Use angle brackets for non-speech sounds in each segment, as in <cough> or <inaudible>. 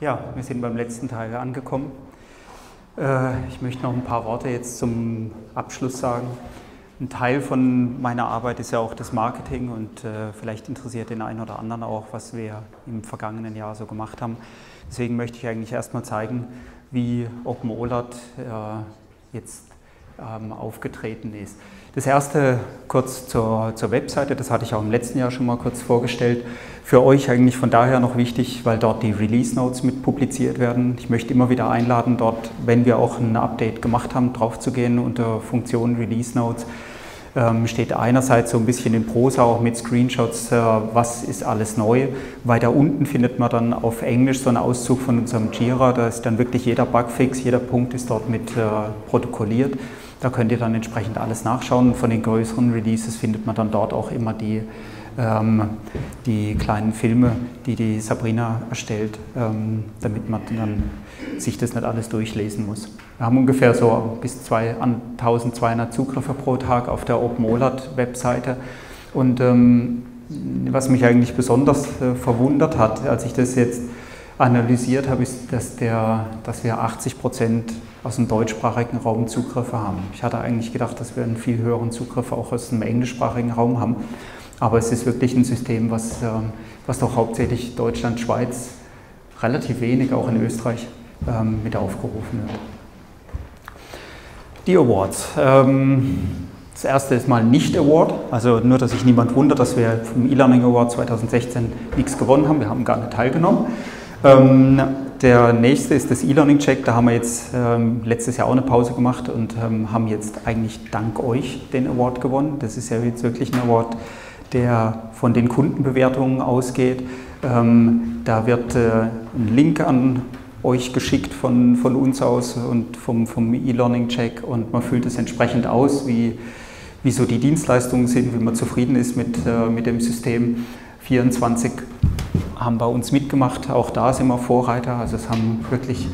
Ja, wir sind beim letzten Teil angekommen. Äh, ich möchte noch ein paar Worte jetzt zum Abschluss sagen. Ein Teil von meiner Arbeit ist ja auch das Marketing und äh, vielleicht interessiert den einen oder anderen auch, was wir im vergangenen Jahr so gemacht haben. Deswegen möchte ich eigentlich erstmal zeigen, wie OpenOLAT äh, jetzt aufgetreten ist. Das erste kurz zur, zur Webseite, das hatte ich auch im letzten Jahr schon mal kurz vorgestellt. Für euch eigentlich von daher noch wichtig, weil dort die Release Notes mit publiziert werden. Ich möchte immer wieder einladen, dort, wenn wir auch ein Update gemacht haben, drauf zu gehen unter Funktion Release Notes. Ähm, steht einerseits so ein bisschen in Prosa auch mit Screenshots, äh, was ist alles neu. Weiter unten findet man dann auf Englisch so einen Auszug von unserem Jira, da ist dann wirklich jeder Bugfix, jeder Punkt ist dort mit äh, protokolliert. Da könnt ihr dann entsprechend alles nachschauen. Von den größeren Releases findet man dann dort auch immer die, die kleinen Filme, die die Sabrina erstellt, ähm, damit man dann sich das nicht alles durchlesen muss. Wir haben ungefähr so bis 1200 Zugriffe pro Tag auf der OpenOLAT-Webseite. Und ähm, was mich eigentlich besonders äh, verwundert hat, als ich das jetzt analysiert habe, ist, dass, der, dass wir 80 Prozent aus dem deutschsprachigen Raum Zugriffe haben. Ich hatte eigentlich gedacht, dass wir einen viel höheren Zugriff auch aus dem englischsprachigen Raum haben. Aber es ist wirklich ein System, was, ähm, was doch hauptsächlich Deutschland, Schweiz, relativ wenig auch in Österreich ähm, mit aufgerufen wird. Die Awards. Ähm, das erste ist mal nicht Award, also nur, dass sich niemand wundert, dass wir vom E-Learning Award 2016 nichts gewonnen haben. Wir haben gar nicht teilgenommen. Der nächste ist das E-Learning-Check. Da haben wir jetzt letztes Jahr auch eine Pause gemacht und haben jetzt eigentlich dank euch den Award gewonnen. Das ist ja jetzt wirklich ein Award, der von den Kundenbewertungen ausgeht. Ähm, da wird äh, ein Link an euch geschickt von, von uns aus und vom, vom E-Learning-Check und man füllt es entsprechend aus, wie, wie so die Dienstleistungen sind, wie man zufrieden ist mit, äh, mit dem System. 24 haben bei uns mitgemacht. Auch da sind wir Vorreiter. Also es haben wirklich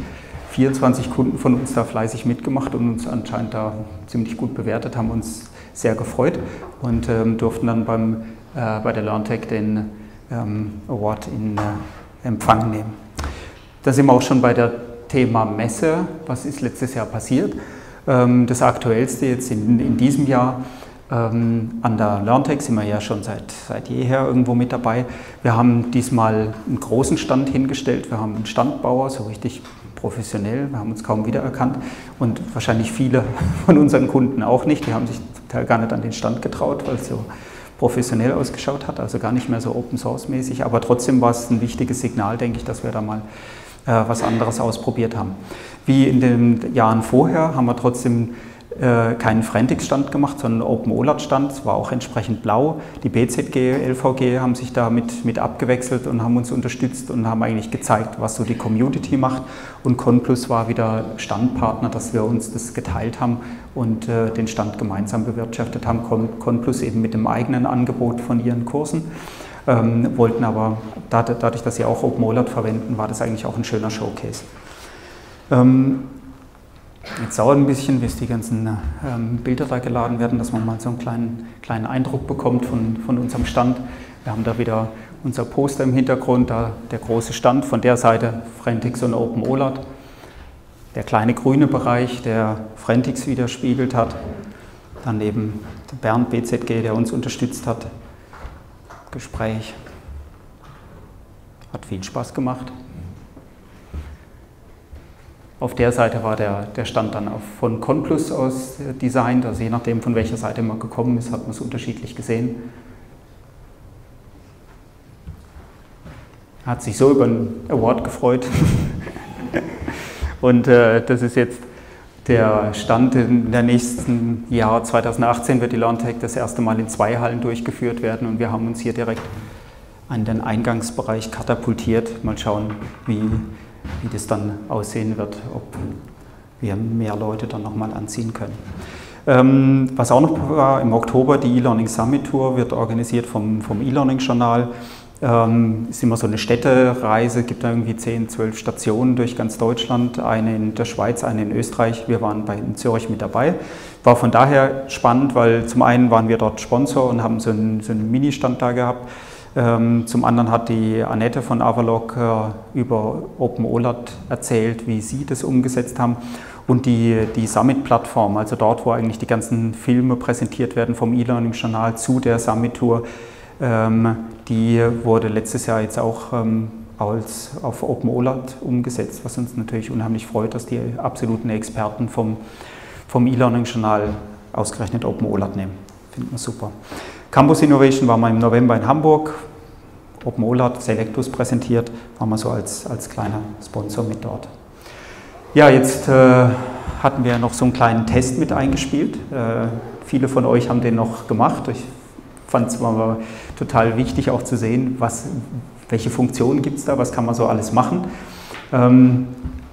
24 Kunden von uns da fleißig mitgemacht und uns anscheinend da ziemlich gut bewertet, haben uns sehr gefreut und ähm, durften dann beim, äh, bei der LearnTech den ähm, Award in äh, Empfang nehmen. Da sind wir auch schon bei der Thema Messe. Was ist letztes Jahr passiert? Ähm, das Aktuellste jetzt in, in diesem Jahr ähm, an der LearnTech sind wir ja schon seit, seit jeher irgendwo mit dabei. Wir haben diesmal einen großen Stand hingestellt. Wir haben einen Standbauer, so richtig professionell. Wir haben uns kaum wiedererkannt und wahrscheinlich viele <laughs> von unseren Kunden auch nicht. Die haben sich Teil gar nicht an den Stand getraut, weil es so professionell ausgeschaut hat, also gar nicht mehr so Open Source mäßig. Aber trotzdem war es ein wichtiges Signal, denke ich, dass wir da mal äh, was anderes ausprobiert haben. Wie in den Jahren vorher haben wir trotzdem äh, keinen Frantic-Stand gemacht, sondern Open OLAT-Stand. Es war auch entsprechend blau. Die BZG, LVG haben sich da mit, mit abgewechselt und haben uns unterstützt und haben eigentlich gezeigt, was so die Community macht. Und Conplus war wieder Standpartner, dass wir uns das geteilt haben und äh, den Stand gemeinsam bewirtschaftet haben. Conplus eben mit dem eigenen Angebot von ihren Kursen. Ähm, wollten aber, dadurch, dass sie auch Open OLAT verwenden, war das eigentlich auch ein schöner Showcase. Ähm, Jetzt dauert ein bisschen, bis die ganzen ähm, Bilder da geladen werden, dass man mal so einen kleinen, kleinen Eindruck bekommt von, von unserem Stand. Wir haben da wieder unser Poster im Hintergrund, da der große Stand von der Seite Frentix und Open OLAT. Der kleine grüne Bereich, der Frentix widerspiegelt hat. Daneben der Bernd BZG, der uns unterstützt hat. Gespräch. Hat viel Spaß gemacht. Auf der Seite war der, der Stand dann auch von Conplus aus designt, also je nachdem von welcher Seite man gekommen ist, hat man es unterschiedlich gesehen. Hat sich so über einen Award gefreut. <laughs> Und äh, das ist jetzt der Stand in der nächsten Jahr 2018 wird die LearnTech das erste Mal in zwei Hallen durchgeführt werden und wir haben uns hier direkt an den Eingangsbereich katapultiert. Mal schauen, wie wie das dann aussehen wird, ob wir mehr Leute dann nochmal anziehen können. Ähm, was auch noch war, im Oktober die E-Learning Summit Tour wird organisiert vom, vom E-Learning Journal. Ähm, ist immer so eine Städtereise, gibt da irgendwie 10, 12 Stationen durch ganz Deutschland, eine in der Schweiz, eine in Österreich. Wir waren bei in Zürich mit dabei. War von daher spannend, weil zum einen waren wir dort Sponsor und haben so einen, so einen Mini-Stand da gehabt zum anderen hat die Annette von Avalok äh, über OpenOLAT erzählt, wie sie das umgesetzt haben. Und die, die Summit-Plattform, also dort, wo eigentlich die ganzen Filme präsentiert werden vom E-Learning-Journal zu der Summit-Tour, ähm, die wurde letztes Jahr jetzt auch ähm, als, auf OpenOLAT umgesetzt, was uns natürlich unheimlich freut, dass die absoluten Experten vom, vom E-Learning-Journal ausgerechnet OpenOLAT nehmen. Finden wir super. Campus Innovation war mal im November in Hamburg. OpenOLAT, Selectus präsentiert, waren wir so als, als kleiner Sponsor mit dort. Ja, jetzt äh, hatten wir noch so einen kleinen Test mit eingespielt. Äh, viele von euch haben den noch gemacht. Ich fand es total wichtig auch zu sehen, was, welche Funktionen gibt es da, was kann man so alles machen. Ähm,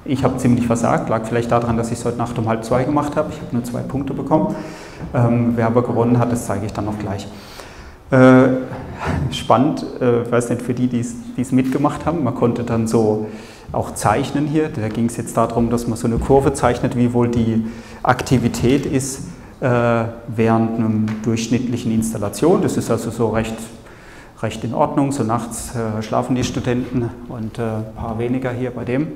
ich habe ziemlich versagt, lag vielleicht daran, dass ich es heute Nacht um halb zwei gemacht habe. Ich habe nur zwei Punkte bekommen. Ähm, wer aber gewonnen hat, das zeige ich dann noch gleich. Äh, spannend, äh, weiß nicht, für die, die es mitgemacht haben, man konnte dann so auch zeichnen hier. Da ging es jetzt darum, dass man so eine Kurve zeichnet, wie wohl die Aktivität ist äh, während einer durchschnittlichen Installation. Das ist also so recht, recht in Ordnung. So nachts schlafen die Studenten und ein paar weniger hier bei dem.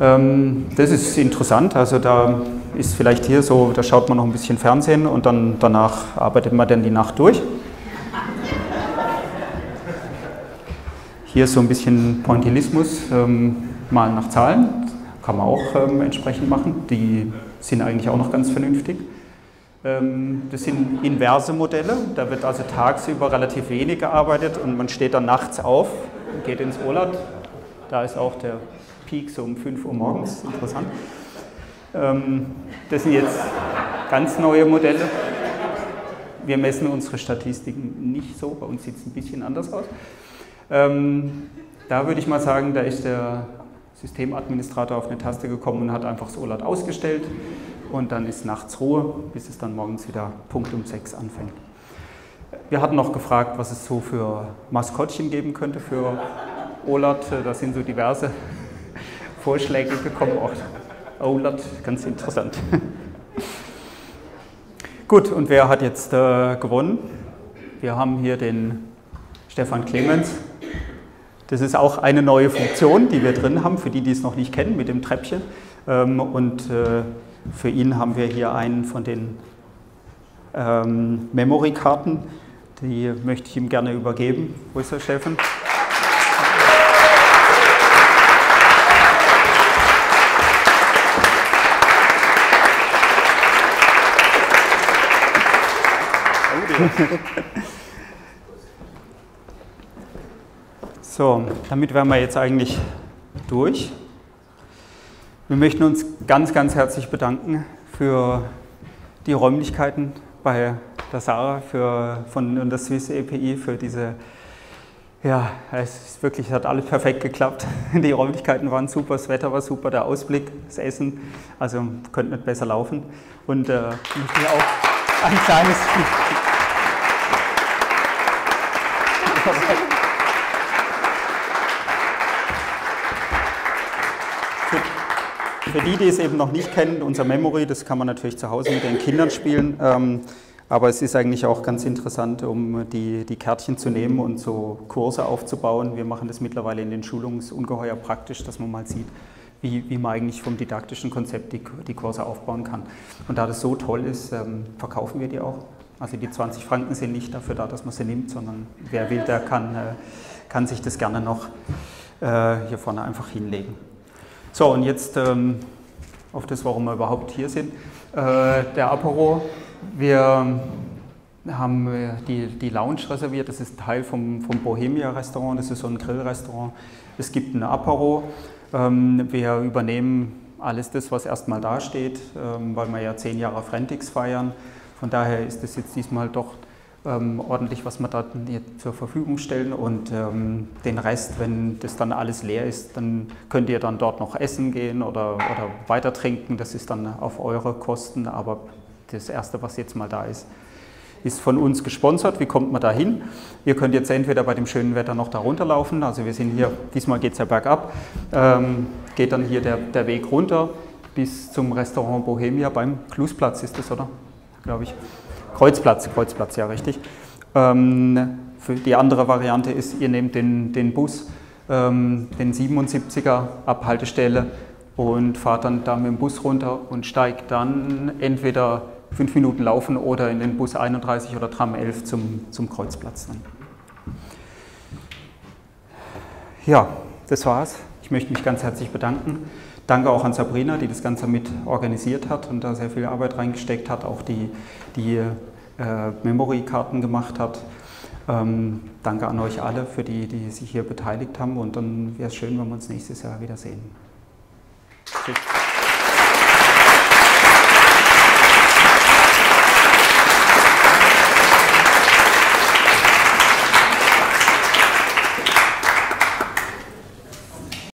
Ähm, das ist interessant. Also da ist vielleicht hier so, da schaut man noch ein bisschen Fernsehen und dann danach arbeitet man dann die Nacht durch. Hier ist so ein bisschen Pointillismus. Ähm, mal nach Zahlen, kann man auch ähm, entsprechend machen. Die sind eigentlich auch noch ganz vernünftig. Ähm, das sind inverse Modelle, da wird also tagsüber relativ wenig gearbeitet und man steht dann nachts auf geht ins Urlaub. Da ist auch der Peak so um 5 Uhr morgens, interessant. Ähm, das sind jetzt ganz neue Modelle. Wir messen unsere Statistiken nicht so, bei uns sieht es ein bisschen anders aus. Ähm, da würde ich mal sagen, da ist der Systemadministrator auf eine Taste gekommen und hat einfach das OLAT ausgestellt und dann ist nachts Ruhe, bis es dann morgens wieder Punkt um sechs anfängt. Wir hatten noch gefragt, was es so für Maskottchen geben könnte für OLAT. Da sind so diverse <laughs> Vorschläge gekommen. Auch OLAT, ganz interessant. <laughs> Gut, und wer hat jetzt äh, gewonnen? Wir haben hier den Stefan Clemens, das ist auch eine neue Funktion, die wir drin haben, für die, die es noch nicht kennen, mit dem Treppchen. Ähm, und äh, für ihn haben wir hier einen von den ähm, Memory-Karten. Die möchte ich ihm gerne übergeben. Wo ist der Stefan? <laughs> Oh, So, damit wären wir jetzt eigentlich durch. Wir möchten uns ganz, ganz herzlich bedanken für die Räumlichkeiten bei der Sarah für, von der Swiss API für diese, ja, es ist wirklich, es hat alles perfekt geklappt. <laughs> Die Räumlichkeiten waren super, das Wetter war super, der Ausblick, das Essen, also könnte nicht besser laufen. Und äh, möchte ich auch ein kleines <laughs> <laughs> Für die, die es eben noch nicht kennen, unser Memory, das kann man natürlich zu Hause mit den Kindern spielen. Ähm, aber es ist eigentlich auch ganz interessant, um die, die Kärtchen zu nehmen und so Kurse aufzubauen. Wir machen das mittlerweile in den Schulungen ungeheuer praktisch, dass man mal sieht, wie, wie man eigentlich vom didaktischen Konzept die, die Kurse aufbauen kann. Und da das so toll ist, ähm, verkaufen wir die auch. Also die 20 Franken sind nicht dafür da, dass man sie nimmt, sondern wer will, der kann, äh, kann sich das gerne noch äh, hier vorne einfach hinlegen. So, und jetzt ähm, auf das, warum wir überhaupt hier sind. Äh, der Apero, wir haben äh, die, die Lounge reserviert, das ist Teil vom, vom Bohemia Restaurant, das ist so ein Grillrestaurant. Es gibt ein Apero, ähm, wir übernehmen alles das, was erstmal dasteht, ähm, weil wir ja zehn Jahre Frentix feiern. Von daher ist das jetzt diesmal doch ähm, ordentlich, was wir da zur Verfügung stellen und ähm, den Rest, wenn das dann alles leer ist, dann könnt ihr dann dort noch essen gehen oder, oder weiter trinken, das ist dann auf eure Kosten, aber das Erste, was jetzt mal da ist, ist von uns gesponsert. Wie kommt man da hin? Ihr könnt jetzt entweder bei dem schönen Wetter noch da runterlaufen, also wir sind hier, diesmal geht es ja bergab, ähm, geht dann hier der, der Weg runter bis zum Restaurant Bohemia beim Klusplatz ist das, oder? Glaube ich. Kreuzplatz, Kreuzplatz, ja richtig. Ähm, die andere Variante ist, ihr nehmt den, den Bus, ähm, den 77er Abhaltestelle und fahrt dann da mit dem Bus runter und steigt dann entweder fünf Minuten laufen oder in den Bus 31 oder Tram 11 zum, zum Kreuzplatz dann. Ja, das war's. Ich möchte mich ganz herzlich bedanken. Danke auch an Sabrina, die das Ganze mit organisiert hat und da sehr viel Arbeit reingesteckt hat, auch die, die äh, Memory-Karten gemacht hat. Ähm, danke an euch alle, für die, die sich hier beteiligt haben und dann wäre es schön, wenn wir uns nächstes Jahr wiedersehen.